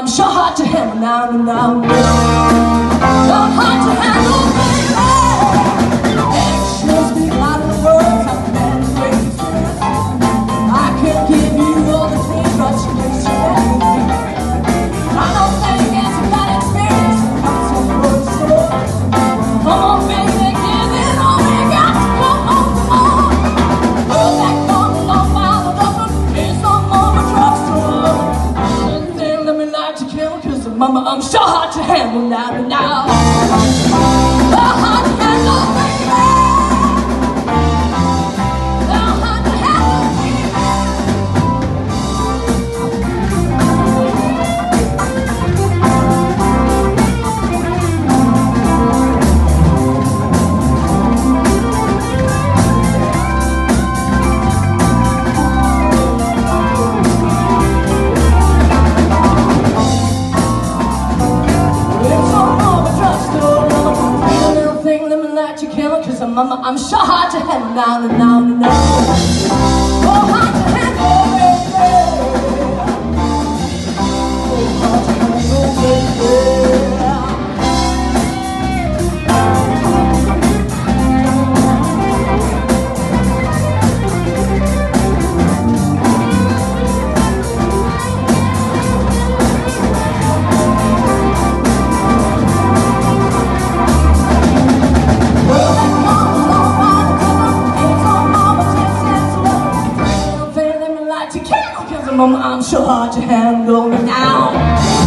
I'm so hard to handle now, now, now. So hard to handle. um, um, so hard to handle now, now. Cause I'm, I'm, I'm shot. Now, now, now. I'm so hard to handle now.